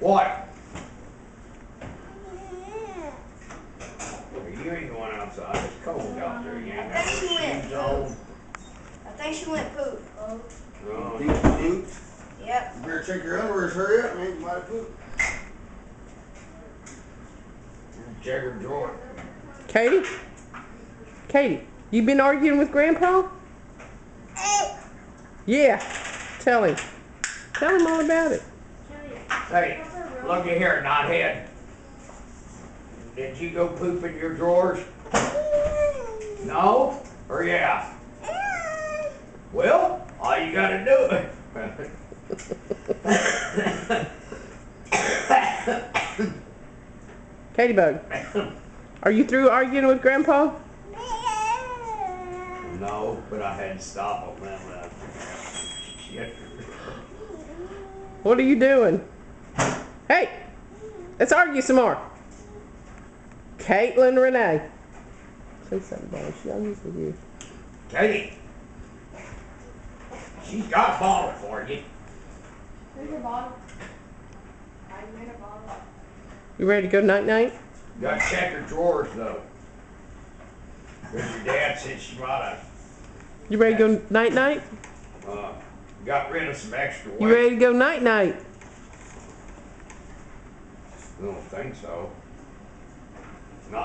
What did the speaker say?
What? You ain't going outside. It's cold out there. You ain't got I think no she went shoes on. I think she went poop. No. Deep boots. Yep. You better check your underwear, hurry up, man. You might have pooped. Check her drawer. Katie? Katie, you been arguing with Grandpa? Yeah. Tell him. Tell him all about it. Hey, look at here, knothead. Did you go poop in your drawers? No? Or yeah? Well, all you gotta do. Katie Bug, are you through arguing with Grandpa? no, but I had to stop him. What are you doing? Hey, let's argue some more. Katelyn Renee. Say something, boy. She argues with you. Katie, she's got a bottle for you. Here's a bottle. I made a bottle. You ready to go night night? You gotta check her drawers though. Cause your dad said she might have, You ready to go night night? uh, got rid of some extra weight. You ready to go night night? I don't think so. Not